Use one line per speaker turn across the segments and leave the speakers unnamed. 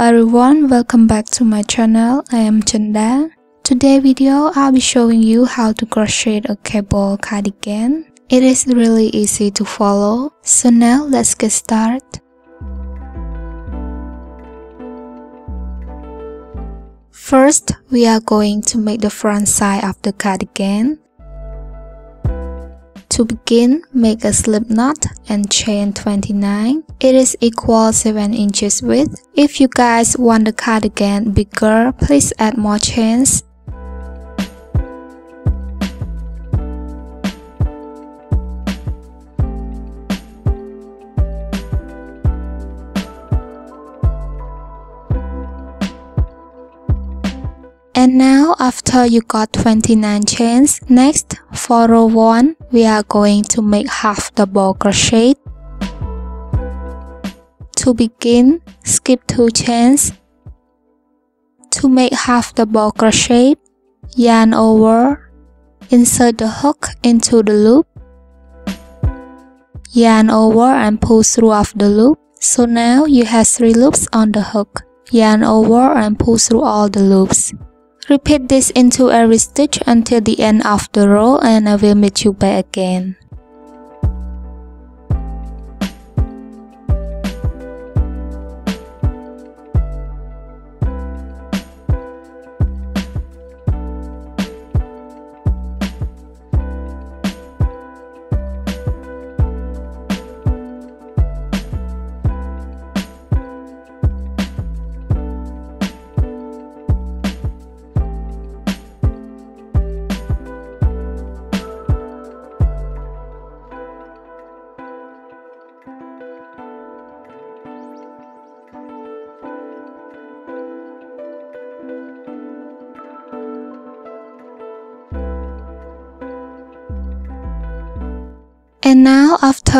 Everyone, welcome back to my channel. I am Chenda. Today video I'll be showing you how to crochet a cable cardigan. It is really easy to follow. So now let's get started. First, we are going to make the front side of the cardigan. To begin, make a slip knot and chain 29. It is equal 7 inches width. If you guys want the cardigan bigger, please add more chains. And now after you got 29 chains, next for row 1, we are going to make half double crochet. To begin, skip 2 chains. To make half double crochet, yarn over, insert the hook into the loop, yarn over and pull through of the loop. So now you have 3 loops on the hook. Yarn over and pull through all the loops. Repeat this into every stitch until the end of the row and I will meet you back again.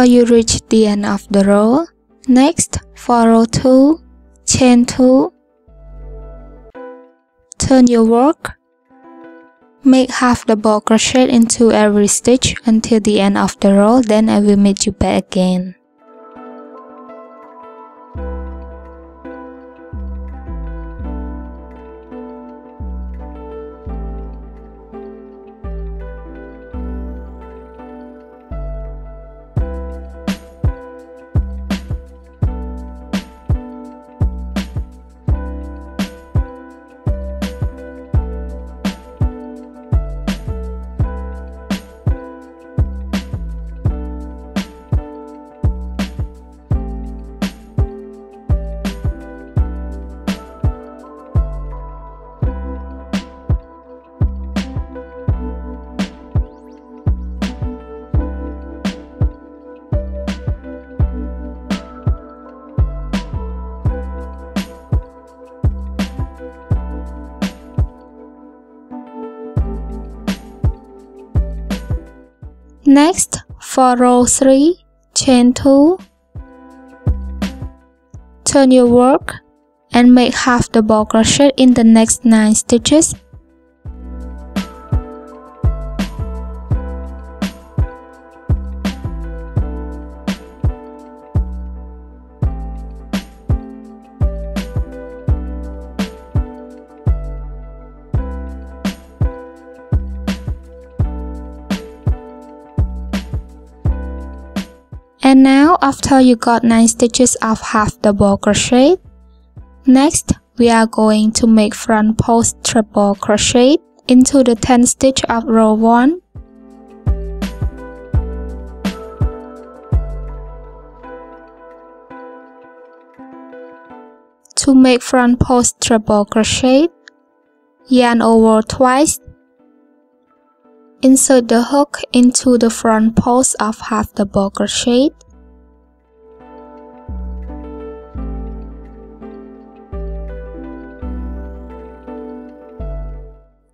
After you reach the end of the row, next for row 2, chain 2, turn your work, make half double crochet into every stitch until the end of the row, then I will meet you back again. Next, for row 3, chain 2, turn your work and make half double crochet in the next 9 stitches And now after you got 9 stitches of half double crochet, next we are going to make front post triple crochet into the 10 stitch of row 1 To make front post triple crochet, yarn over twice Insert the hook into the front post of half double crochet.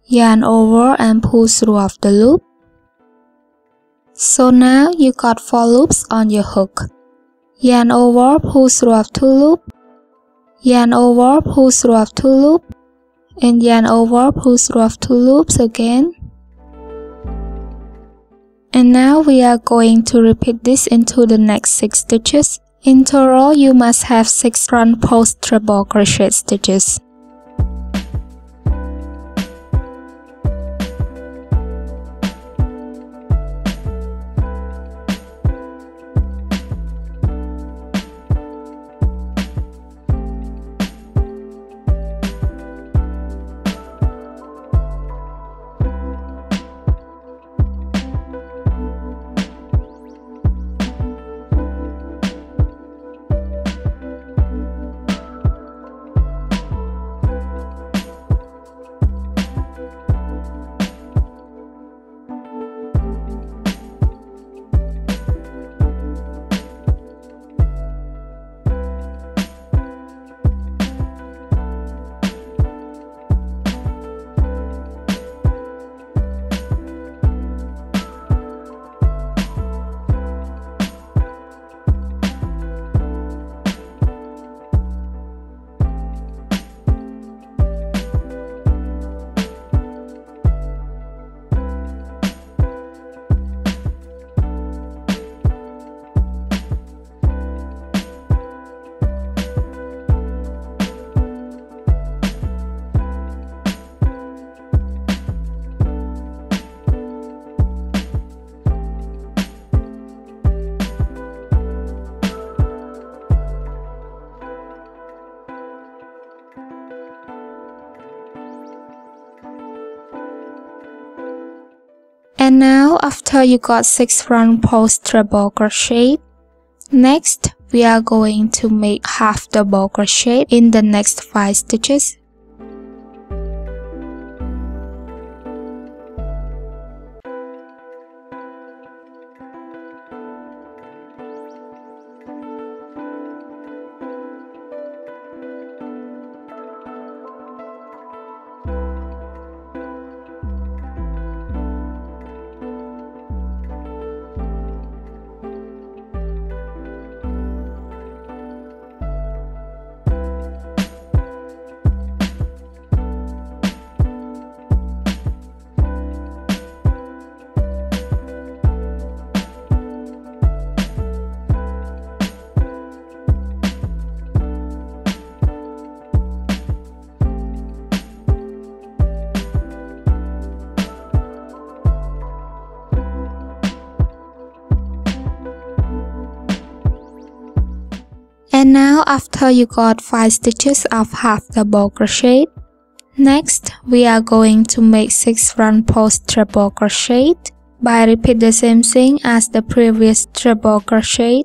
Yarn over and pull through of the loop. So now you got 4 loops on your hook. Yarn over, pull through of 2 loop. Yarn over, pull through of 2 loop. And yarn over, pull through of 2 loops again and now we are going to repeat this into the next 6 stitches In total, you must have 6 front post treble crochet stitches. And now after you got 6 front post treble crochet, next we are going to make half double crochet in the next 5 stitches. After you got 5 stitches of half double crochet, next we are going to make 6 front post treble crochet. By repeat the same thing as the previous treble crochet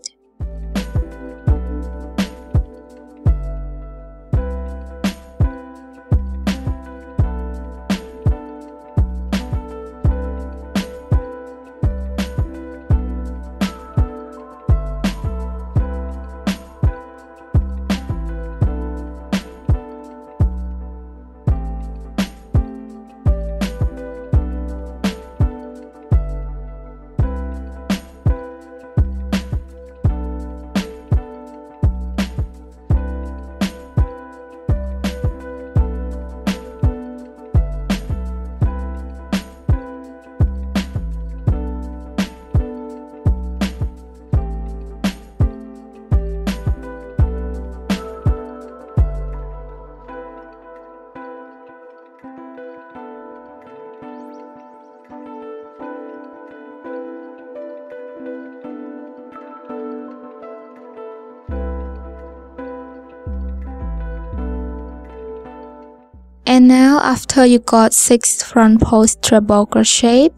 And now after you got 6 front post treble crochet,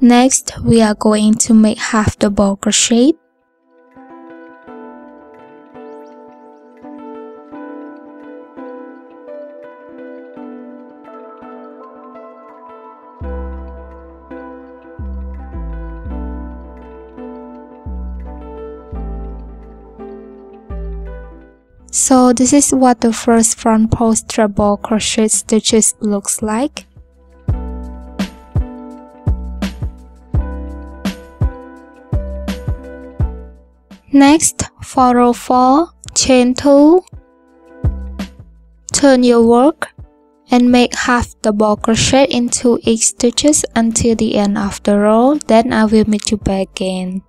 next we are going to make half double crochet. So this is what the first front post treble crochet stitches looks like. Next, for row 4, chain 2, turn your work and make half double crochet into each stitches until the end of the row, then I will meet you back again.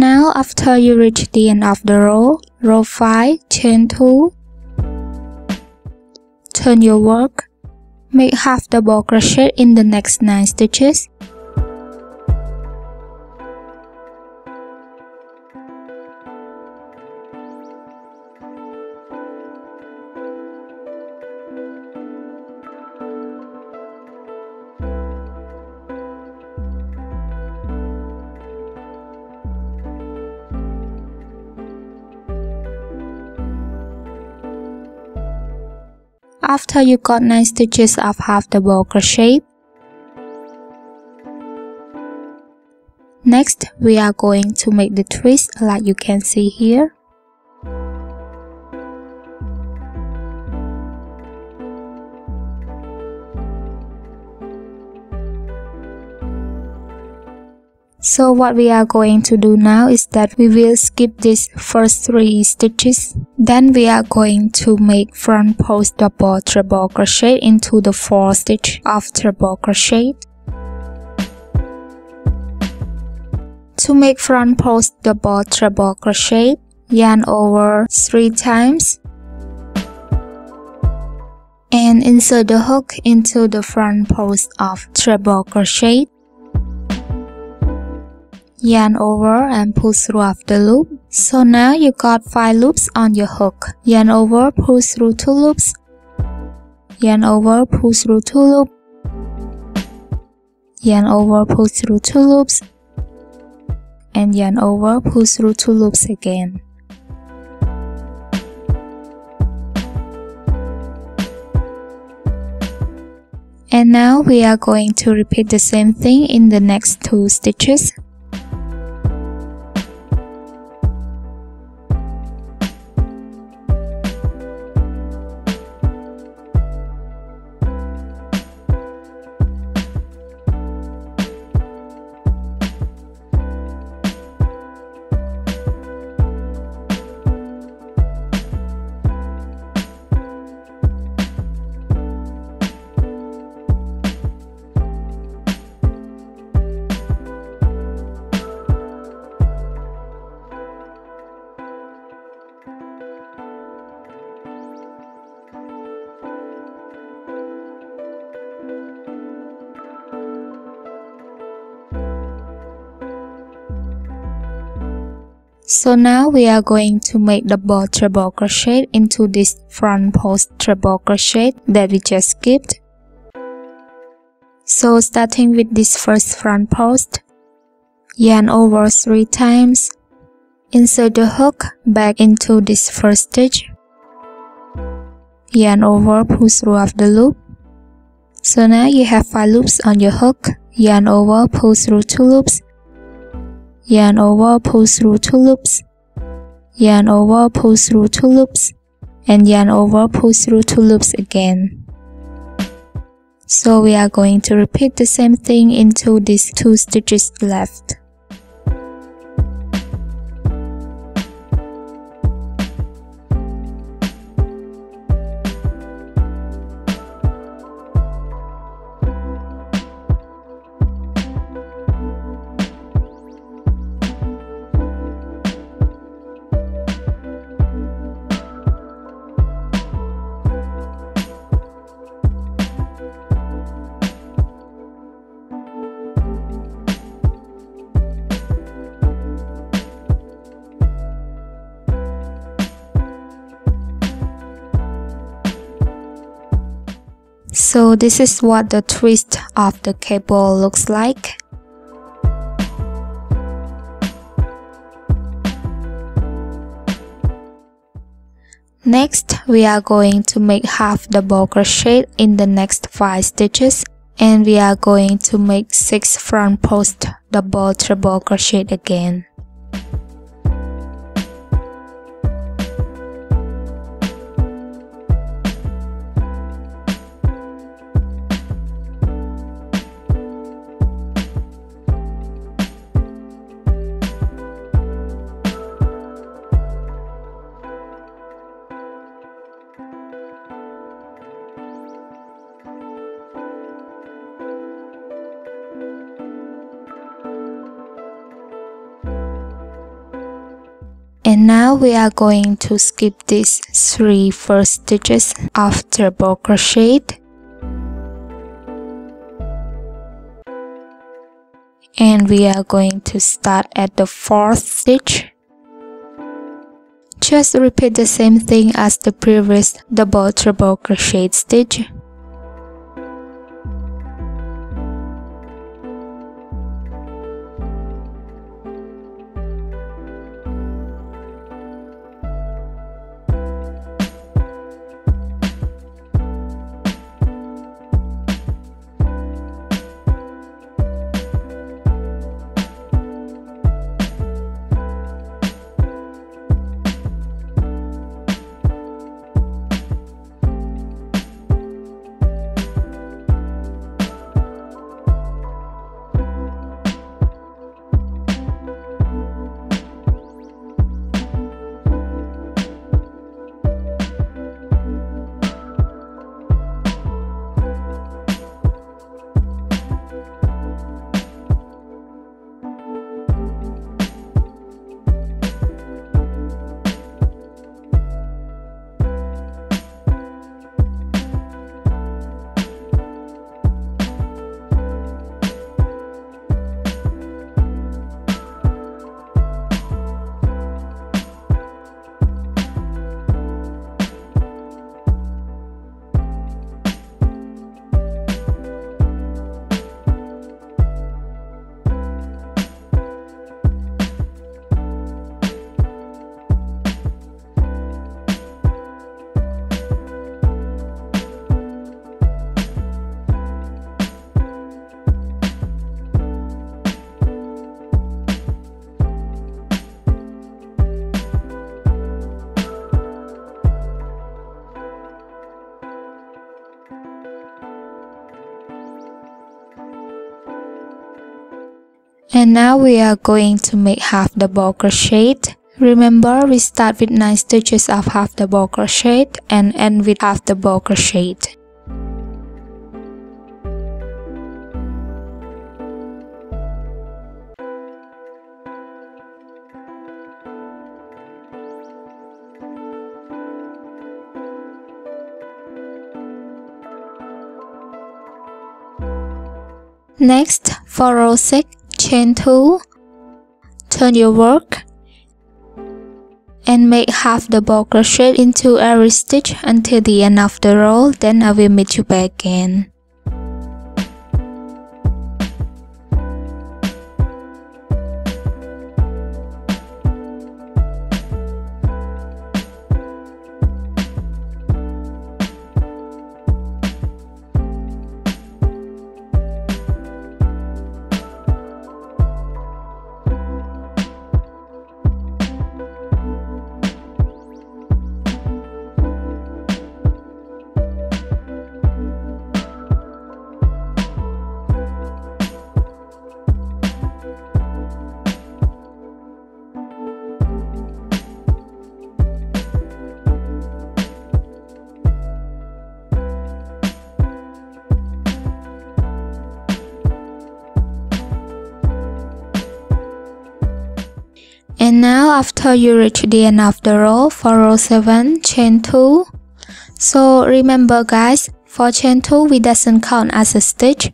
Now after you reach the end of the row, row 5, chain 2, turn your work, make half double crochet in the next 9 stitches, after you got 9 stitches of half double crochet shape. next we are going to make the twist like you can see here So what we are going to do now is that we will skip these first three stitches. Then we are going to make front post double treble crochet into the fourth stitch of treble crochet. To make front post double treble crochet, yarn over 3 times and insert the hook into the front post of treble crochet yarn over and pull through after loop. So now you got 5 loops on your hook. Yarn over, pull through 2 loops. Yarn over, pull through 2 loops. Yarn over, pull through 2 loops. And yarn over, pull through 2 loops again. And now we are going to repeat the same thing in the next two stitches. So now we are going to make the double treble crochet into this front post treble crochet that we just skipped. So starting with this first front post, yarn over 3 times, insert the hook back into this first stitch, yarn over, pull through of the loop. So now you have 5 loops on your hook, yarn over, pull through 2 loops, yarn over pull through two loops yarn over pull through two loops and yarn over pull through two loops again. So we are going to repeat the same thing into these two stitches left So this is what the twist of the cable looks like. Next, we are going to make half double crochet in the next 5 stitches and we are going to make 6 front post double treble crochet again. Now we are going to skip these three first stitches of treble crochet and we are going to start at the fourth stitch. Just repeat the same thing as the previous double treble crochet stitch And now we are going to make half double crochet. Remember we start with 9 stitches of half double crochet and end with half double crochet. Next, for row 6, chain 2 turn your work and make half double crochet into every stitch until the end of the row then I will meet you back again after you reach the end of the row for row 7 chain 2 so remember guys for chain 2 we doesn't count as a stitch.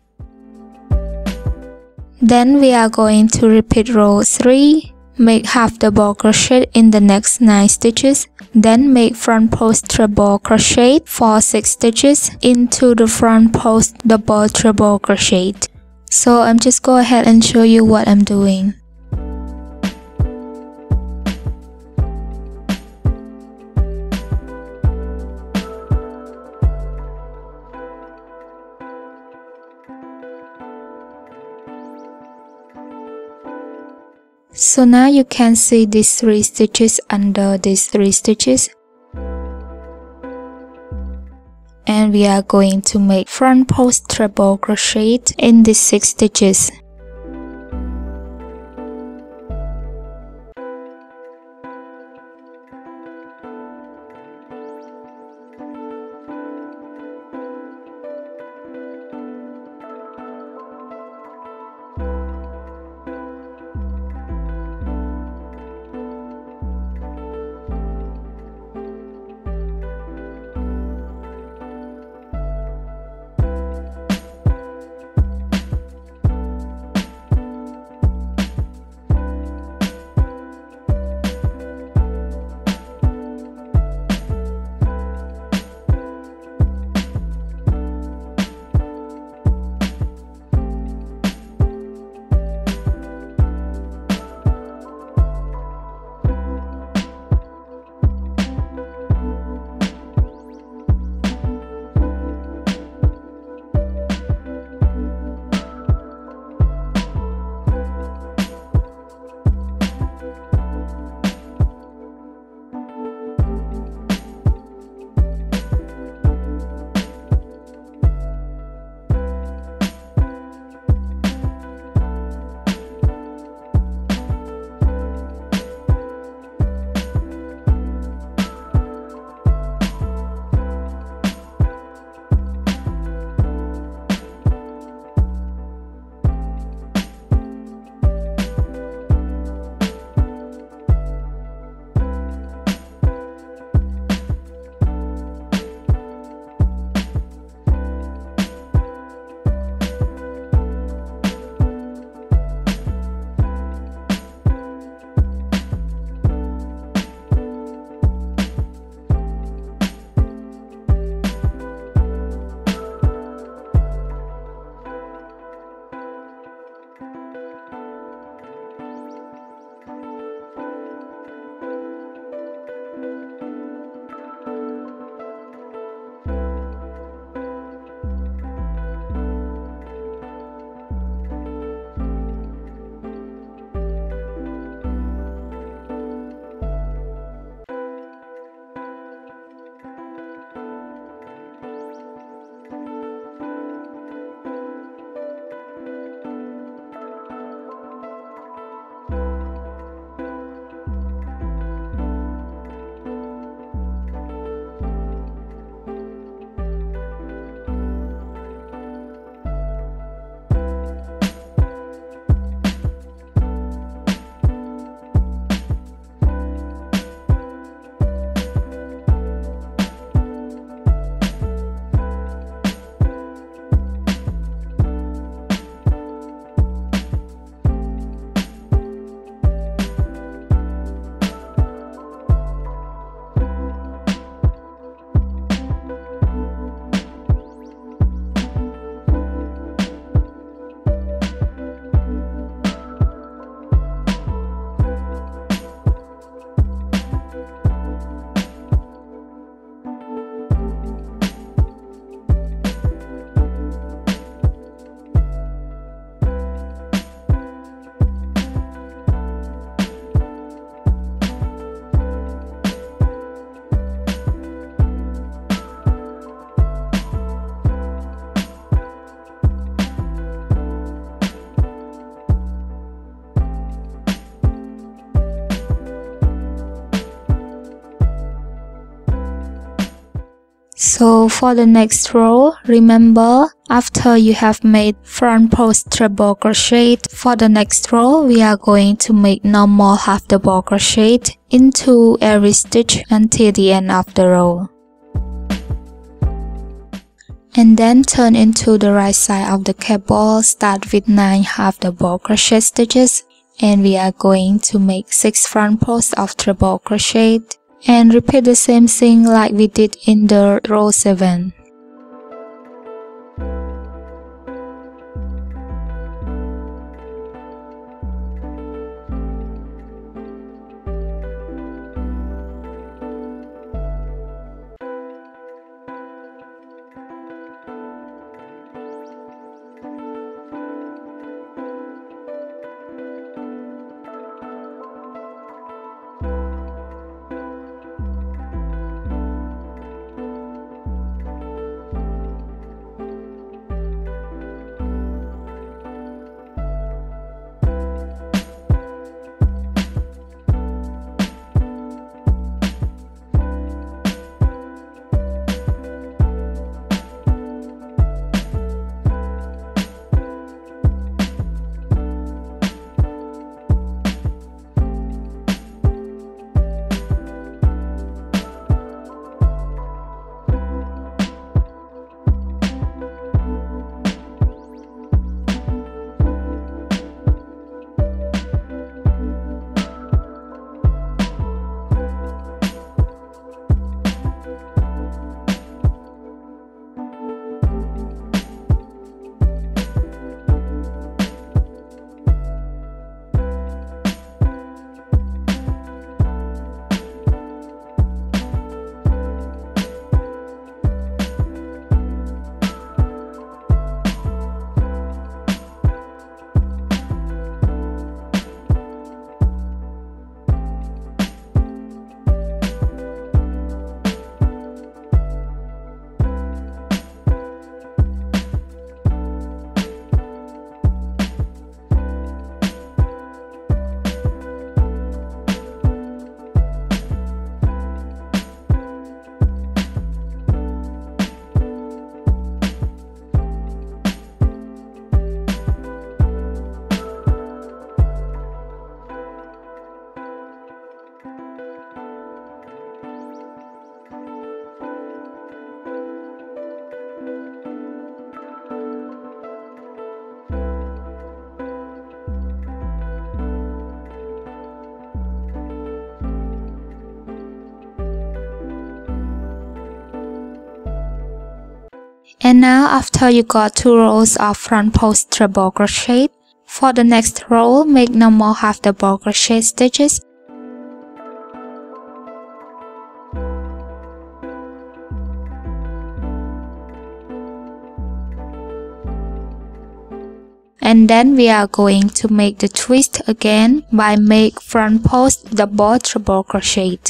Then we are going to repeat row 3 make half double crochet in the next 9 stitches. Then make front post treble crochet for 6 stitches. Into the front post double treble crochet. So I'm just go ahead and show you what I'm doing So now you can see these three stitches under these three stitches. And we are going to make front post treble crochet in these six stitches. So for the next row, remember after you have made front post treble crochet, for the next row we are going to make normal half double crochet into every stitch until the end of the row. And then turn into the right side of the cable, start with 9 half double crochet stitches and we are going to make 6 front posts of treble crochet and repeat the same thing like we did in the row 7. And now after you got two rows of front post treble crochet, for the next row make normal half double crochet stitches. And then we are going to make the twist again by make front post double treble crochet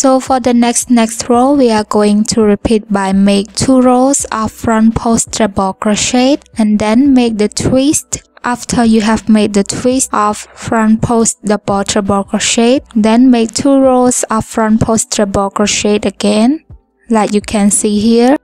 So for the next next row, we are going to repeat by make 2 rows of front post treble crochet and then make the twist after you have made the twist of front post double treble crochet, then make 2 rows of front post treble crochet again, like you can see here.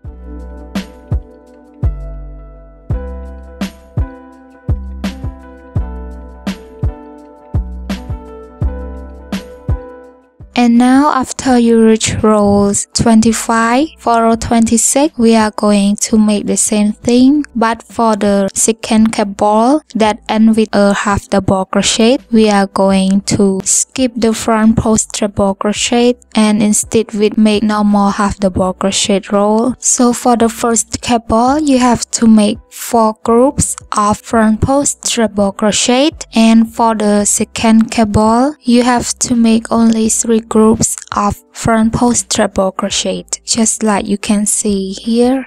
And now after you reach rows 25, for row 26, we are going to make the same thing, but for the second cable that end with a half double crochet, we are going to skip the front post treble crochet and instead we make normal half double crochet row. So for the first cable, you have to make 4 groups of front post treble crochet and for the second cable, you have to make only 3 groups of front post treble crochet just like you can see here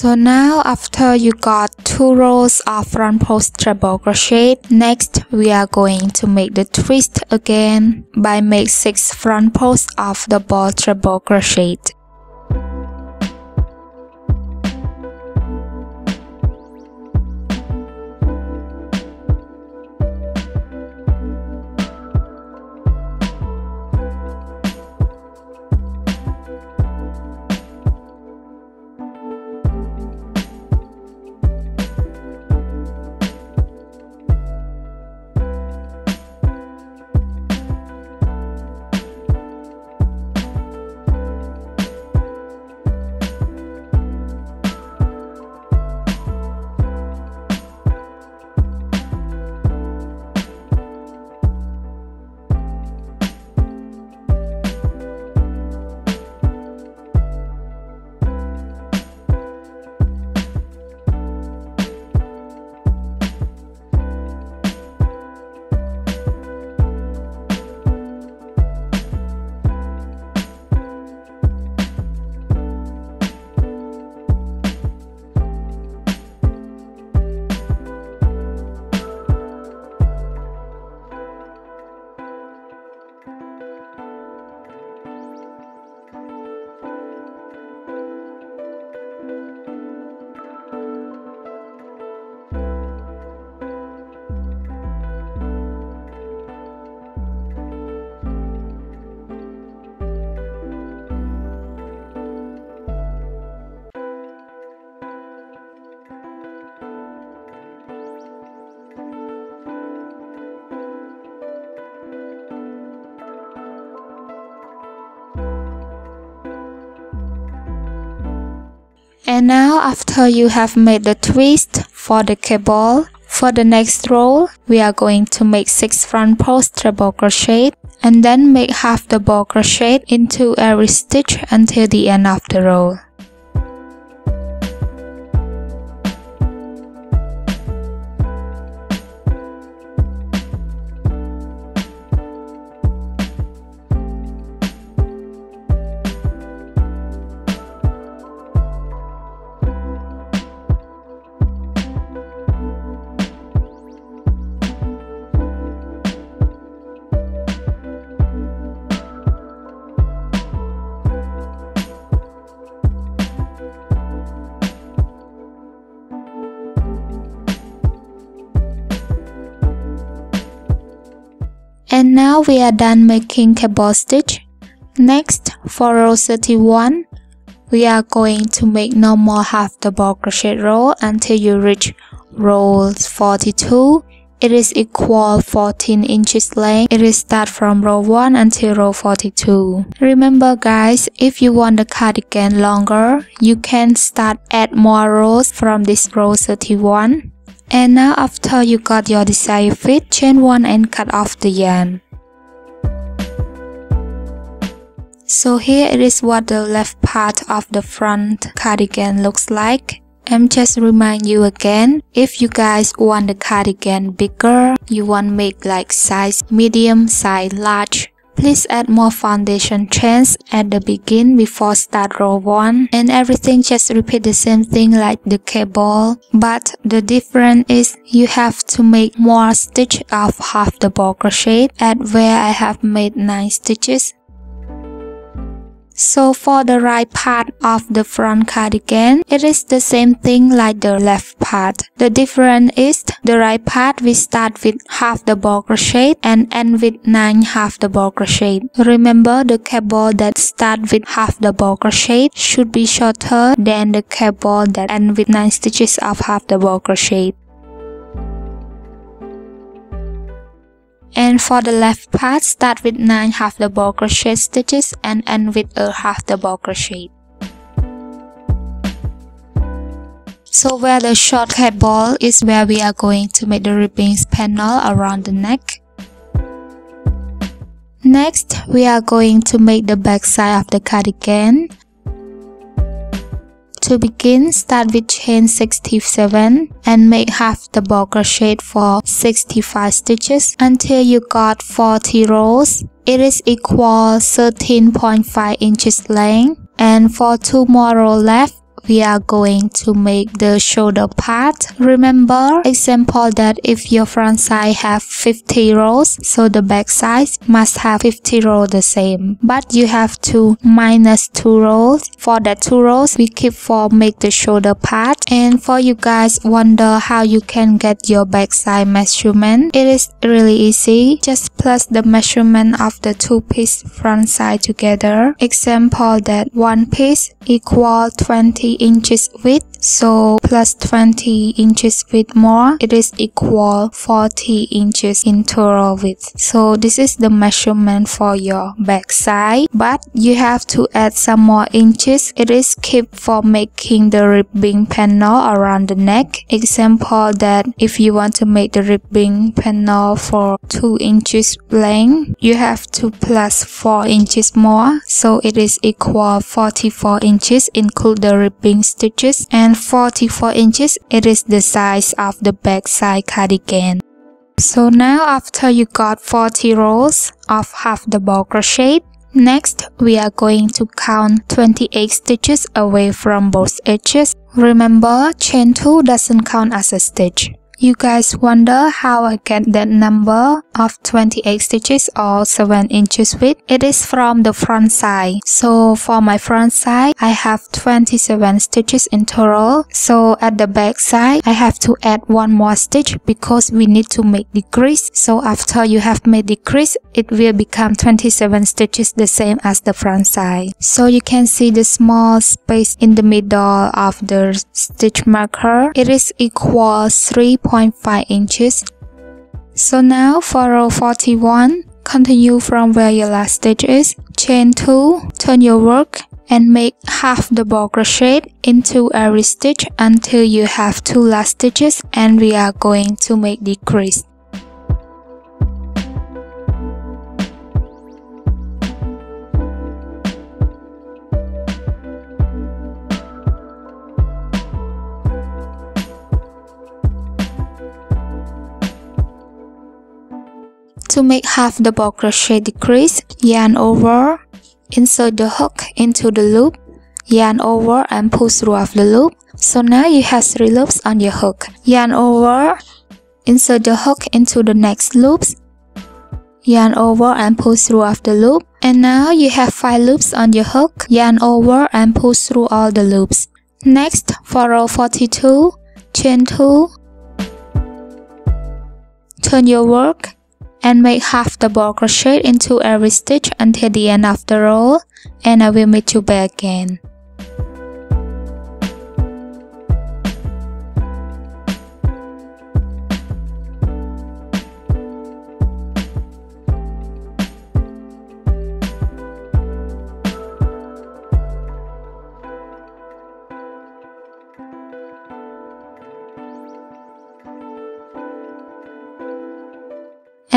So now after you got 2 rows of front post treble crochet, next we are going to make the twist again by make 6 front posts of double treble crochet. And now after you have made the twist for the cable, for the next row, we are going to make 6 front post treble crochet and then make half double crochet into every stitch until the end of the row. Now we are done making cable stitch. Next, for row 31, we are going to make normal half double crochet row until you reach row 42 it is equal 14 inches length. It is start from row 1 until row 42. Remember guys, if you want the cardigan longer, you can start add more rows from this row 31. And now after you got your desired fit, chain 1 and cut off the yarn. So here it is what the left part of the front cardigan looks like. I'm just remind you again, if you guys want the cardigan bigger, you want make like size medium, size large, please add more foundation chains at the begin before start row 1 and everything just repeat the same thing like the cable. But the difference is you have to make more stitch of half double crochet at where I have made 9 stitches so for the right part of the front cardigan, it is the same thing like the left part. The difference is the right part we start with half double crochet and end with 9 half double crochet. Remember the cable that start with half double crochet should be shorter than the cable that end with 9 stitches of half double crochet. And for the left part, start with 9 half double crochet stitches and end with a half double crochet. So where the short cable is where we are going to make the ribbings panel around the neck. Next, we are going to make the back side of the cardigan. To begin, start with chain 67 and make half double crochet for 65 stitches until you got 40 rows. It is equal 13.5 inches length and for two more rows left, we are going to make the shoulder part. Remember example that if your front side have 50 rows, so the back side must have 50 rows the same. But you have to minus 2 rows. For that 2 rows, we keep for make the shoulder part. And for you guys wonder how you can get your back side measurement, it is really easy. Just plus the measurement of the two piece front side together. Example that one piece equal 20 inches width so plus 20 inches width more it is equal 40 inches in total width. So this is the measurement for your back side but you have to add some more inches. It is kept for making the ribbing panel around the neck. Example that if you want to make the ribbing panel for 2 inches length you have to plus 4 inches more. So it is equal 44 inches. Include the ribbing ribbing stitches and 44 inches it is the size of the backside cardigan. So now after you got 40 rows of half double crochet, next we are going to count 28 stitches away from both edges. Remember chain 2 doesn't count as a stitch. You guys wonder how I get that number of 28 stitches or 7 inches width? It is from the front side. So for my front side, I have 27 stitches in total. So at the back side, I have to add one more stitch because we need to make decrease. So after you have made decrease, it will become 27 stitches the same as the front side. So you can see the small space in the middle of the stitch marker. It is equal 3 0.5 inches. So now for row 41, continue from where your last stitch is, chain 2, turn your work and make half double crochet into every stitch until you have two last stitches and we are going to make decrease. To make half double crochet decrease, yarn over, insert the hook into the loop, yarn over and pull through of the loop. So now you have 3 loops on your hook. Yarn over, insert the hook into the next loops, yarn over and pull through of the loop. And now you have 5 loops on your hook, yarn over and pull through all the loops. Next, for row 42, chain 2, turn your work, and make half double crochet into every stitch until the end of the row and I will meet you back again.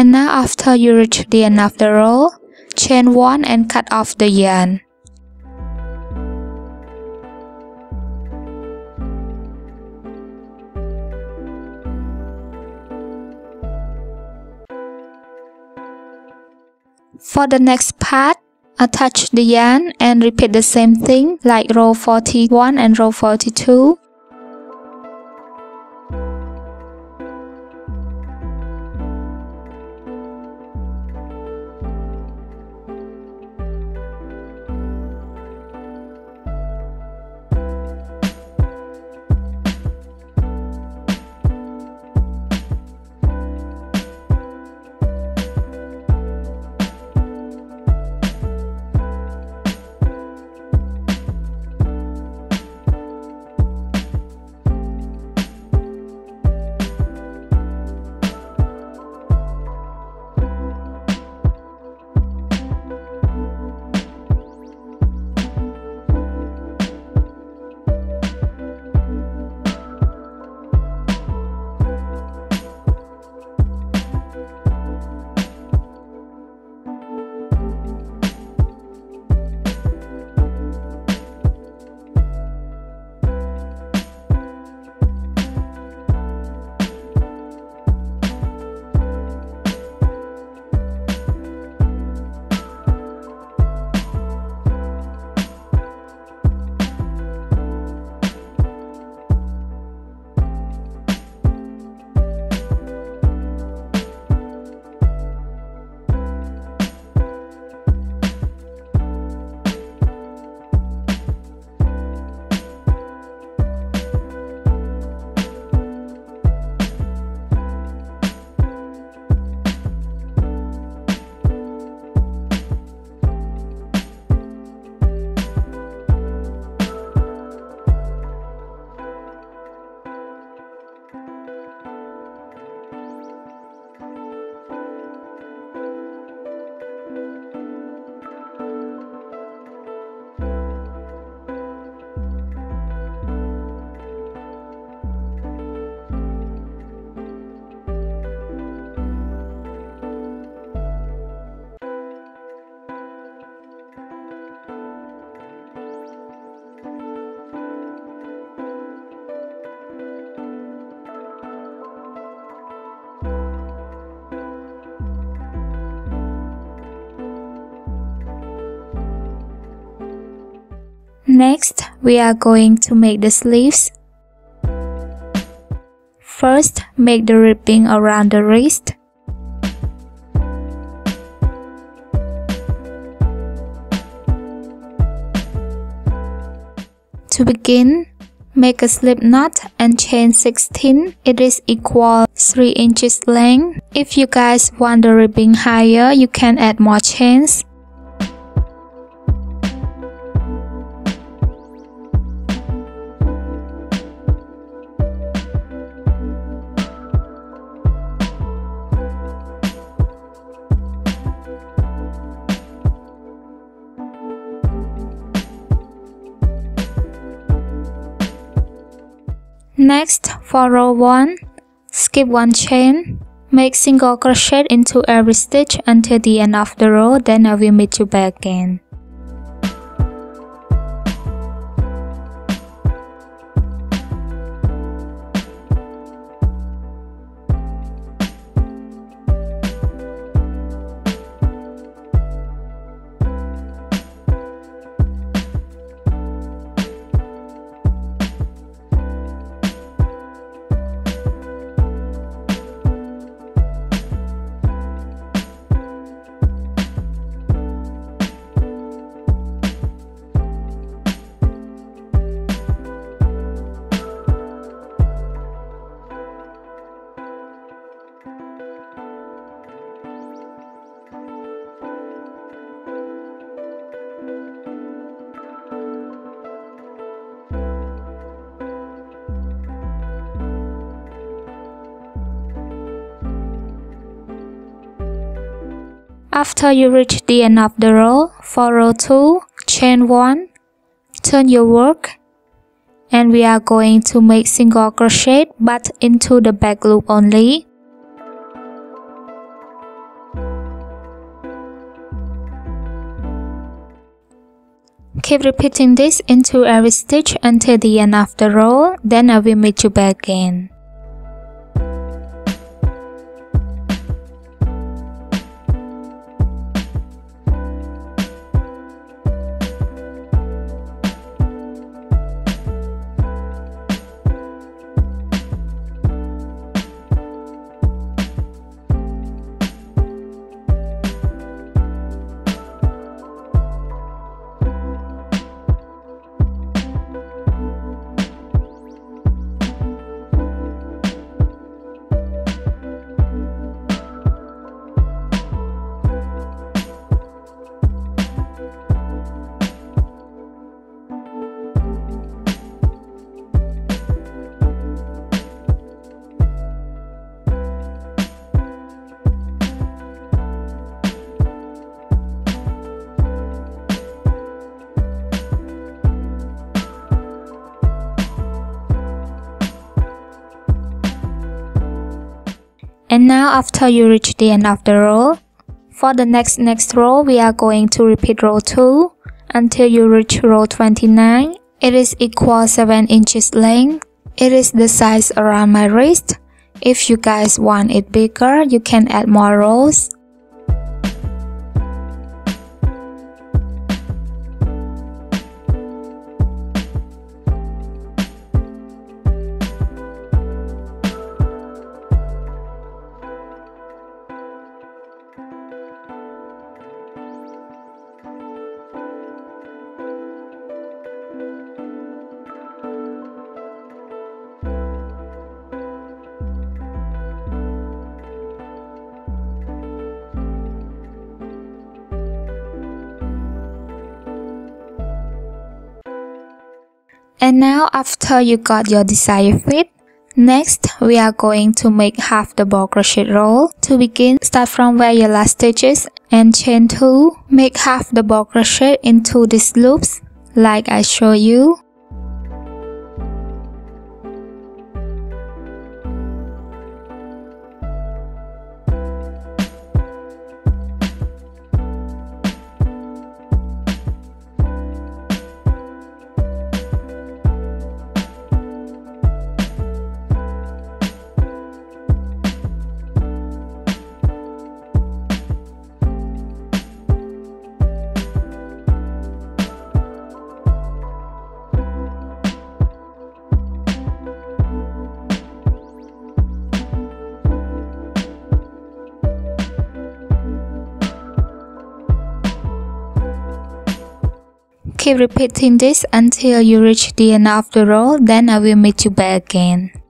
And now after you reach the end of the row, chain 1 and cut off the yarn. For the next part, attach the yarn and repeat the same thing like row 41 and row 42. Next, we are going to make the sleeves. First, make the ribbing around the wrist. To begin, make a slip knot and chain 16. It is equal 3 inches length. If you guys want the ribbing higher, you can add more chains. Next, for row 1, skip one chain, make single crochet into every stitch until the end of the row, then I will meet you back again. After you reach the end of the row, for row 2, chain 1, turn your work, and we are going to make single crochet but into the back loop only. Keep repeating this into every stitch until the end of the row, then I will meet you back again. And now after you reach the end of the row, for the next next row we are going to repeat row 2 until you reach row 29. It is equal 7 inches length. It is the size around my wrist. If you guys want it bigger, you can add more rows. Now after you got your desired fit, Next, we are going to make half double crochet roll. To begin, start from where your last stitch is and chain 2. Make half double crochet into these loops like I show you. Keep repeating this until you reach the end of the row, then I will meet you back again.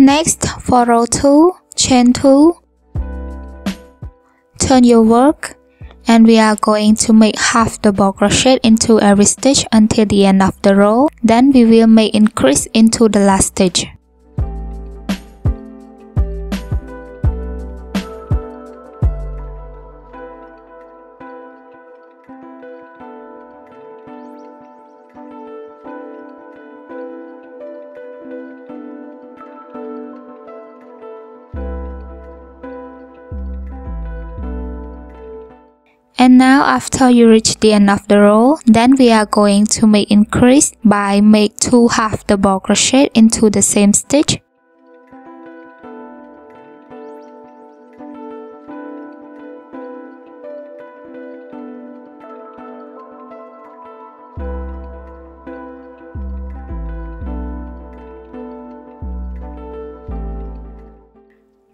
Next, for row 2, chain 2, turn your work, and we are going to make half double crochet into every stitch until the end of the row. Then we will make increase into the last stitch. And now after you reach the end of the row, then we are going to make increase by make two half double crochet into the same stitch.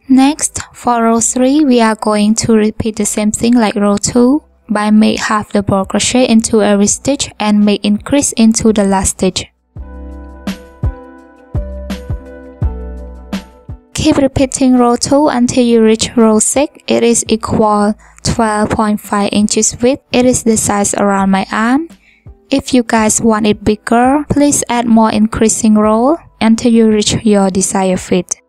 Next, for row 3, we are going to repeat the same thing like row 2 by make half double crochet into every stitch and make increase into the last stitch. Keep repeating row 2 until you reach row 6. It is equal 12.5 inches width. It is the size around my arm. If you guys want it bigger, please add more increasing row until you reach your desired fit.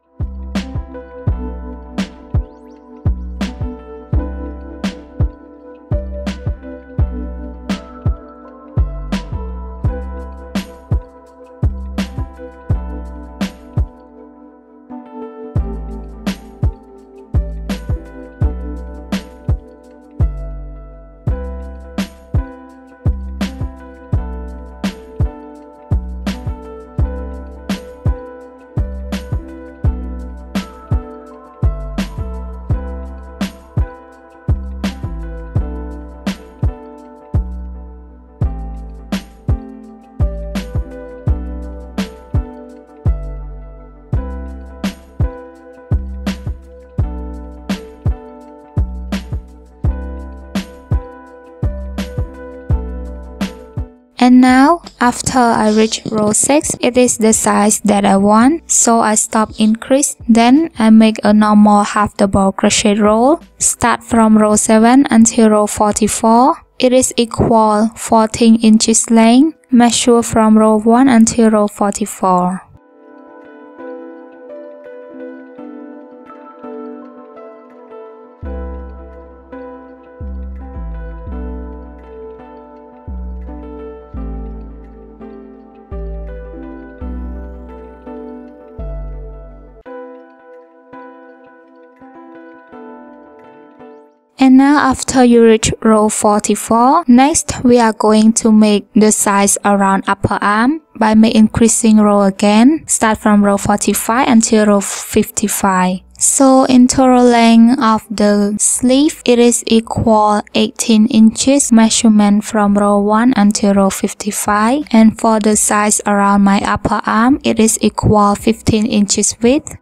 Now, after I reach row 6, it is the size that I want, so I stop increase. Then I make a normal half double crochet row. Start from row 7 until row 44. It is equal 14 inches length. Measure from row 1 until row 44. And now after you reach row 44, next we are going to make the size around upper arm by making increasing row again. Start from row 45 until row 55. So in total length of the sleeve, it is equal 18 inches measurement from row 1 until row 55. And for the size around my upper arm, it is equal 15 inches width.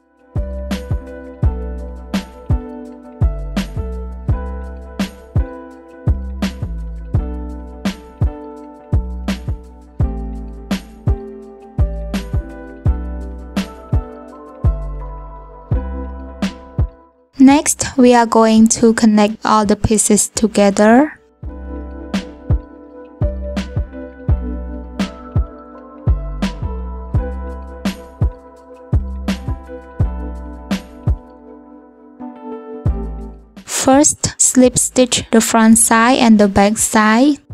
Next, we are going to connect all the pieces together. First, slip stitch the front side and the back side.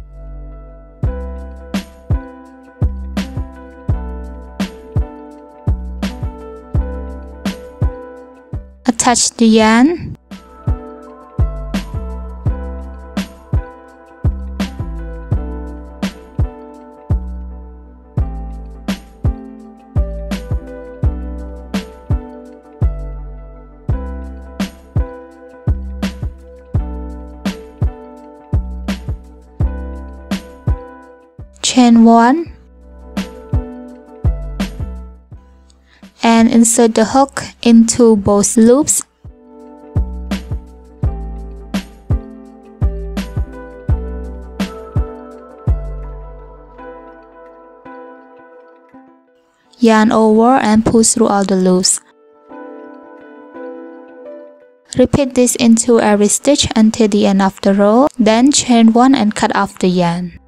Attach the yarn. Chain 1 and insert the hook into both loops. Yarn over and pull through all the loops. Repeat this into every stitch until the end of the row, then chain 1 and cut off the yarn.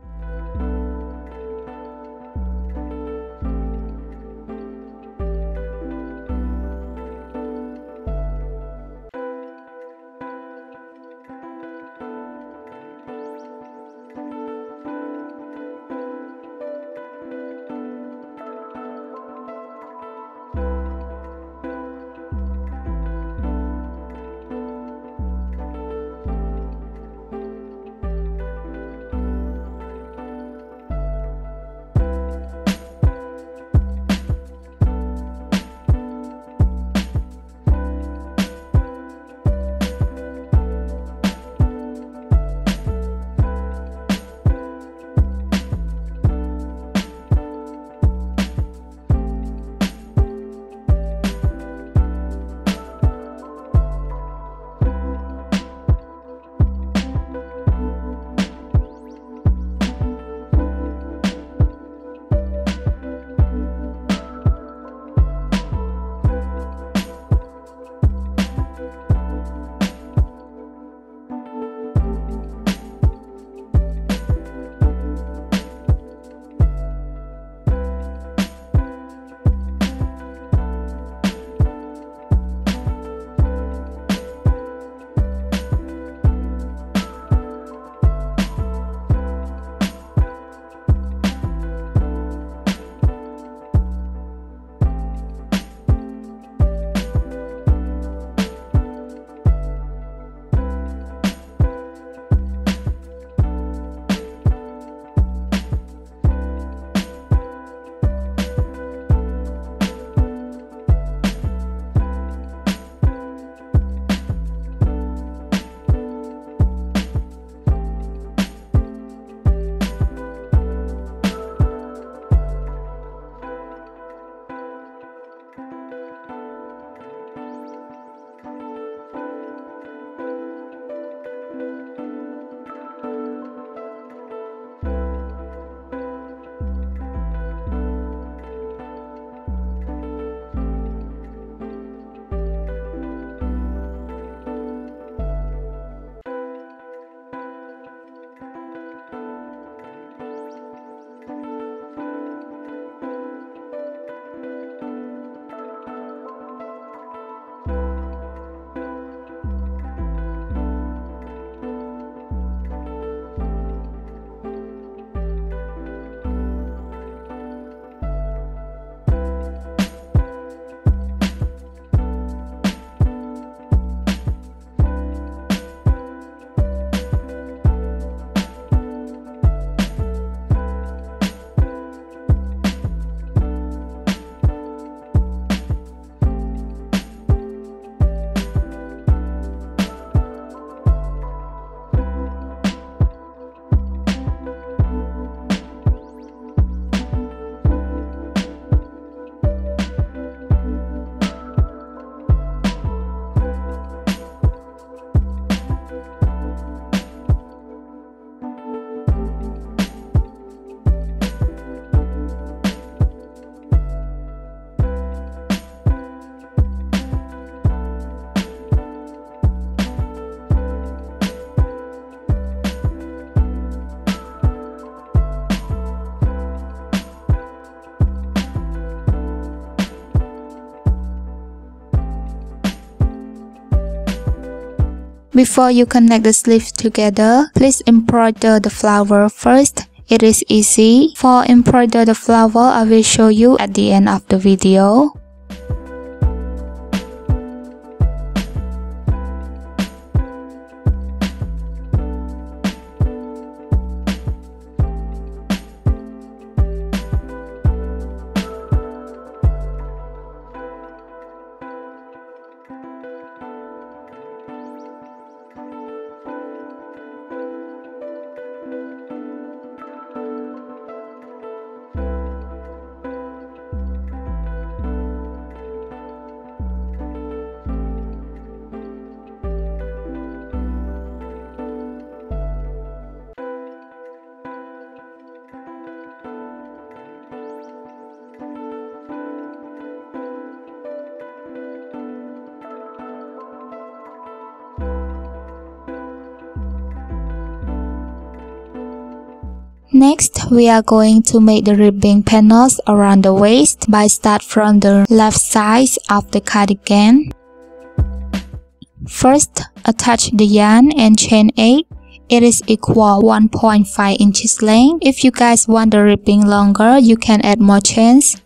Before you connect the sleeves together, please embroider the flower first. It is easy. For embroider the flower, I will show you at the end of the video. Next, we are going to make the ribbing panels around the waist by start from the left side of the cardigan. First, attach the yarn and chain 8. It is equal 1.5 inches length. If you guys want the ribbing longer, you can add more chains.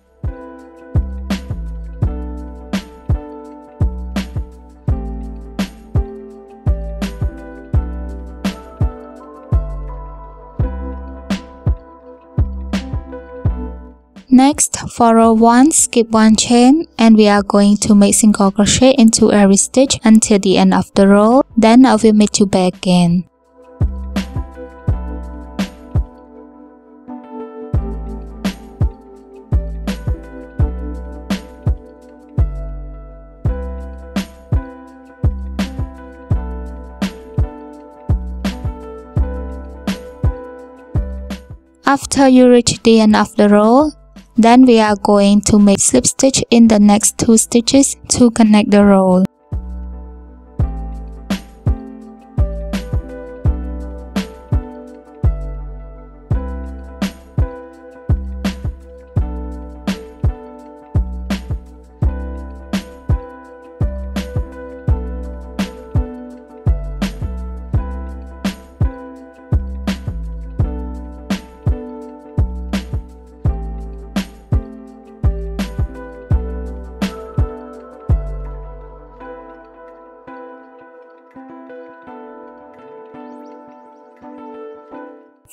Next, for row 1, skip 1 chain and we are going to make single crochet into every stitch until the end of the row. Then I will meet you back again. After you reach the end of the row, then we are going to make slip stitch in the next two stitches to connect the roll. Row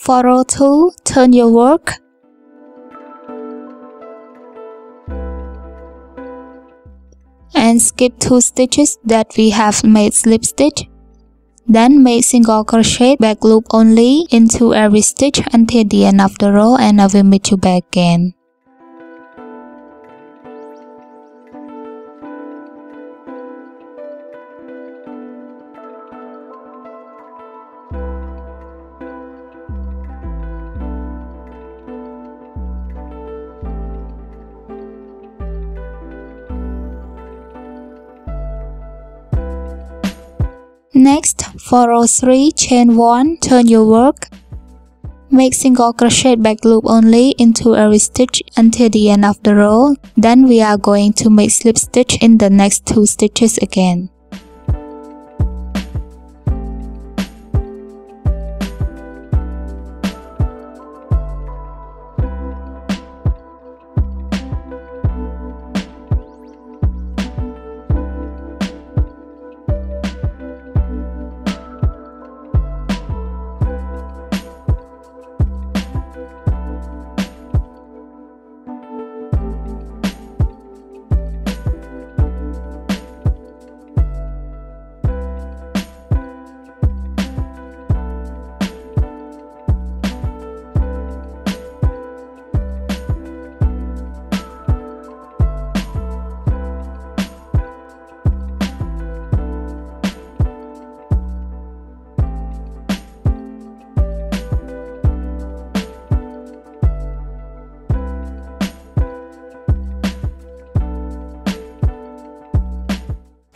2, turn your work. And skip 2 stitches that we have made slip stitch. Then make single crochet back loop only into every stitch until the end of the row and I will meet you back again. Next, for row 3, chain 1, turn your work. Make single crochet back loop only into every stitch until the end of the row. Then we are going to make slip stitch in the next two stitches again.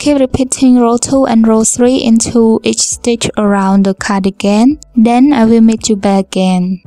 Keep repeating row 2 and row 3 into each stitch around the cardigan. Then uh, I will meet you back again.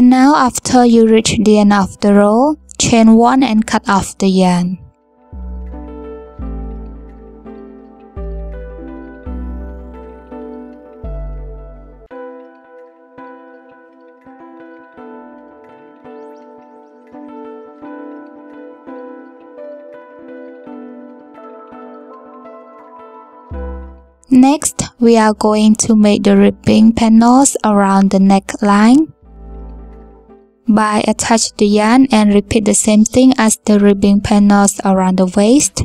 And now after you reach the end of the row, chain 1 and cut off the yarn. Next, we are going to make the ribbing panels around the neckline. By attach the yarn and repeat the same thing as the ribbing panels around the waist.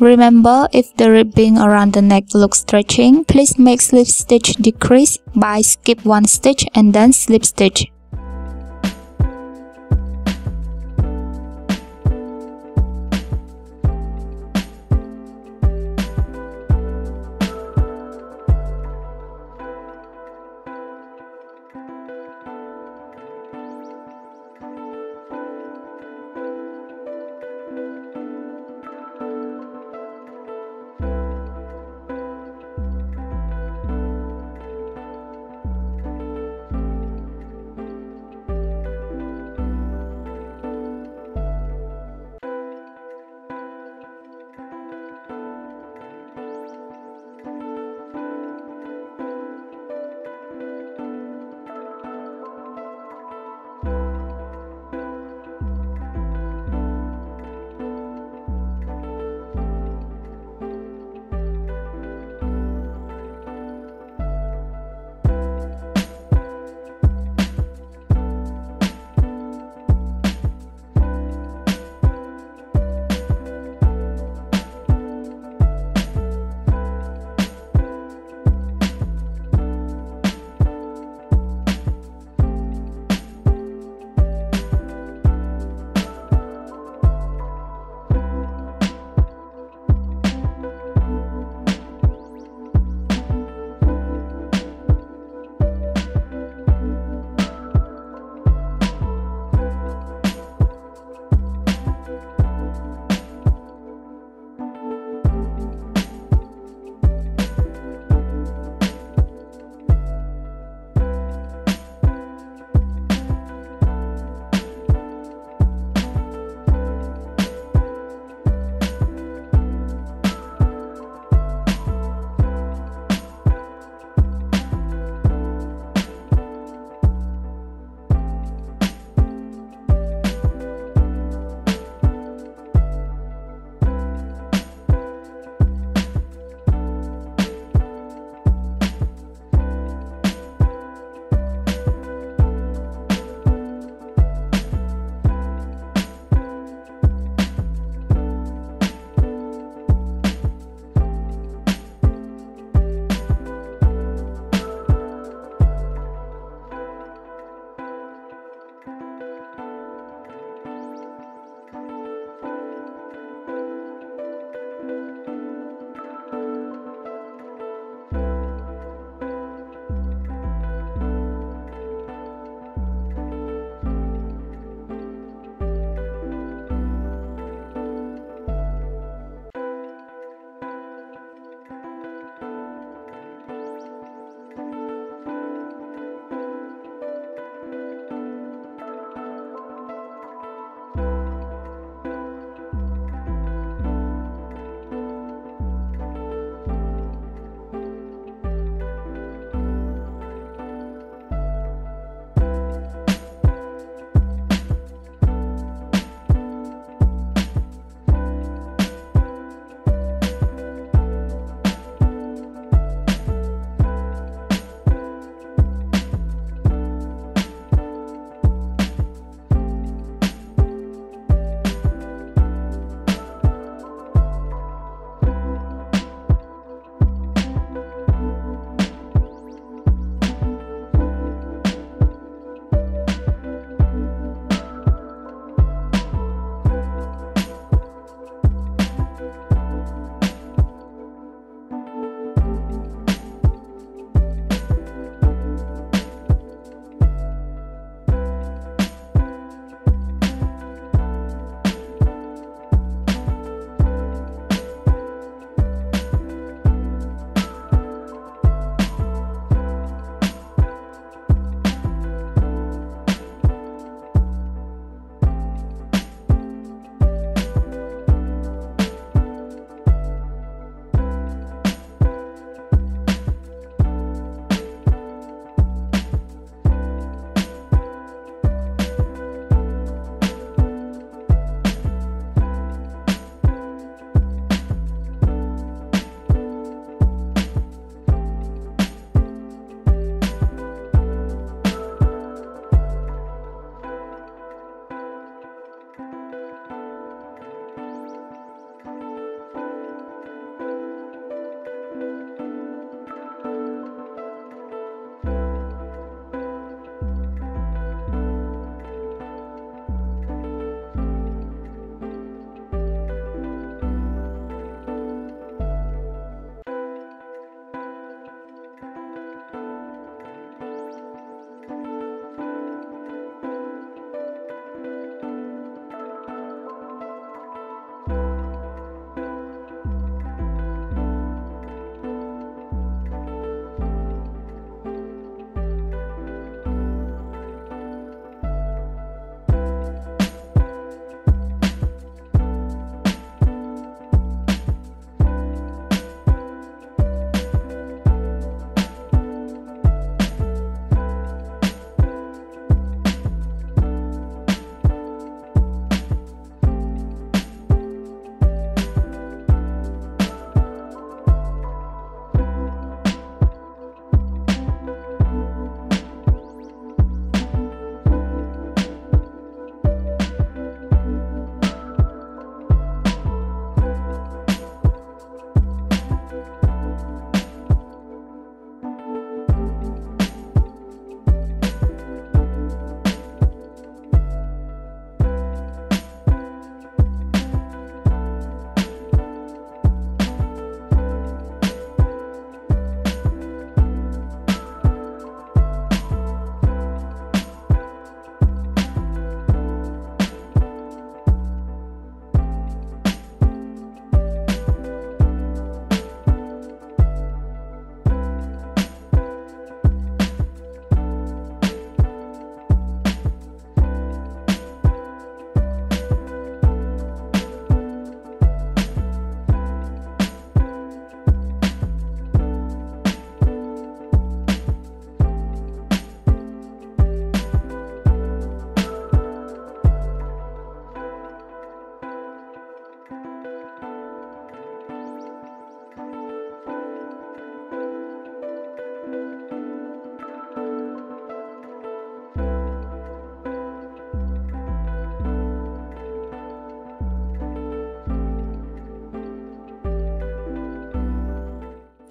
Remember, if the ribbing around the neck looks stretching, please make slip stitch decrease by skip one stitch and then slip stitch.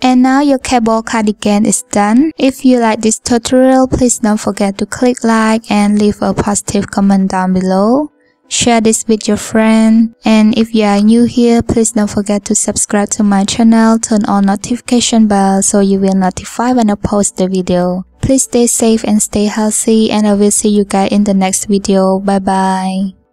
And now your cable cardigan is done. If you like this tutorial, please don't forget to click like and leave a positive comment down below. Share this with your friend. And if you are new here, please don't forget to subscribe to my channel, turn on notification bell so you will notify when I post the video. Please stay safe and stay healthy and I will see you guys in the next video. Bye bye.